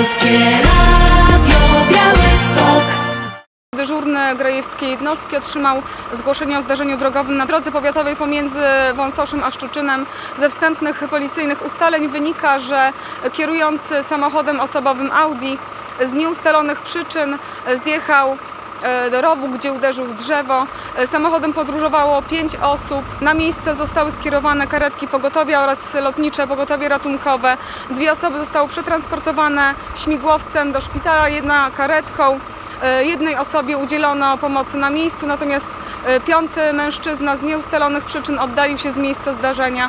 Polskie Radio Białystok. Dyżurny Grajewskiej jednostki otrzymał zgłoszenie o zdarzeniu drogowym na drodze powiatowej pomiędzy Wąsoszem a Szczuczynem. Ze wstępnych policyjnych ustaleń wynika, że kierujący samochodem osobowym Audi z nieustalonych przyczyn zjechał rowu, gdzie uderzył w drzewo. E, Samochodem podróżowało pięć osób. Na miejsce zostały skierowane karetki pogotowia oraz lotnicze pogotowie ratunkowe. Dwie osoby zostały przetransportowane śmigłowcem do szpitala, jedna karetką. E, Jednej osobie udzielono pomocy na miejscu, natomiast e, piąty mężczyzna z nieustalonych przyczyn oddalił się z miejsca zdarzenia.